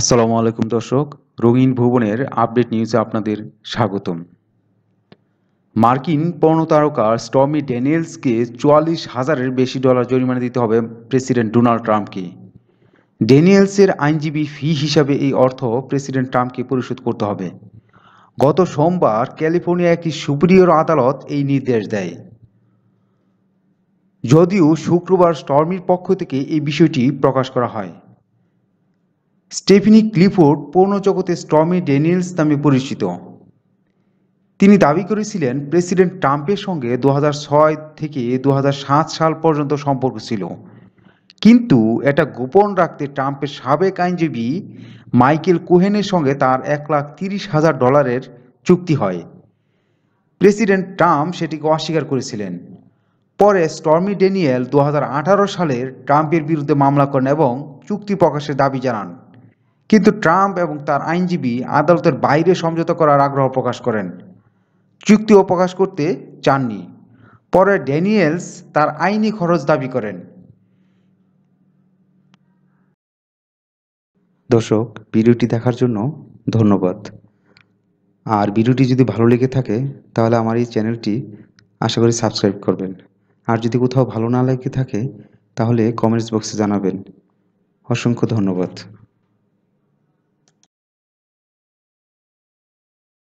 আসসালামু আলাইকুম দর্শক, রঙিন ভুবনের আপডেট নিউজে আপনাদের স্বাগতম। মার্কিন পর্ণতারকা স্টমি ড্যানিয়েলসকে চুয়াল্লিশ হাজারের বেশি ডলার জরিমানা দিতে হবে প্রেসিডেন্ট ডোনাল্ড ট্রাম্পকে। ড্যানিয়েলসের আইনজীবী ফি হিসাবে এই অর্থ প্রেসিডেন্ট ট্রাম্পকে পরিশোধ করতে হবে। গত সোমবার ক্যালিফোর্নিয়া একটি সুপ্রিয়র আদালত এই নির্দেশ দেয়। যদিও শুক্রবার স্টর্মির পক্ষ থেকে এই বিষয়টি প্রকাশ করা হয়। স্টেফিনি ক্লিফোর্ড পৌর্ণজগতে স্টমি ড্যানিয়েলস নামে পরিচিত। তিনি দাবি করেছিলেন প্রেসিডেন্ট ট্রাম্পের সঙ্গে দু হাজার ছয় থেকে দু হাজার সাত সাল পর্যন্ত সম্পর্ক ছিল। কিন্তু এটা গোপন রাখতে ট্রাম্পের সাবেক আইনজীবী মাইকেল কোহেনের সঙ্গে তার এক লাখ তিরিশ হাজার ডলারের চুক্তি হয়। প্রেসিডেন্ট ট্রাম্প সেটিকে অস্বীকার করেছিলেন। পরে স্টর্মি ড্যানিয়েল দু সালের ট্রাম্পের বিরুদ্ধে মামলা করেন এবং চুক্তি প্রকাশের দাবি জানান। কিন্তু ট্রাম্প এবং তার আইনজীবী আদালতের বাইরে সমঝোতা করার আগ্রহ প্রকাশ করেন। চুক্তিও প্রকাশ করতে চাননি। পরে ড্যানিয়েলস তার আইনি খরচ দাবি করেন। দর্শক, ভিডিওটি দেখার জন্য ধন্যবাদ। আর ভিডিওটি যদি ভালো লেগে থাকে, তাহলে আমার এই চ্যানেলটি আশা করি সাবস্ক্রাইব করবেন। আর যদি কোথাও ভালো না লেগে থাকে, তাহলে কমেন্টস বক্সে জানাবেন। অসংখ্য ধন্যবাদ।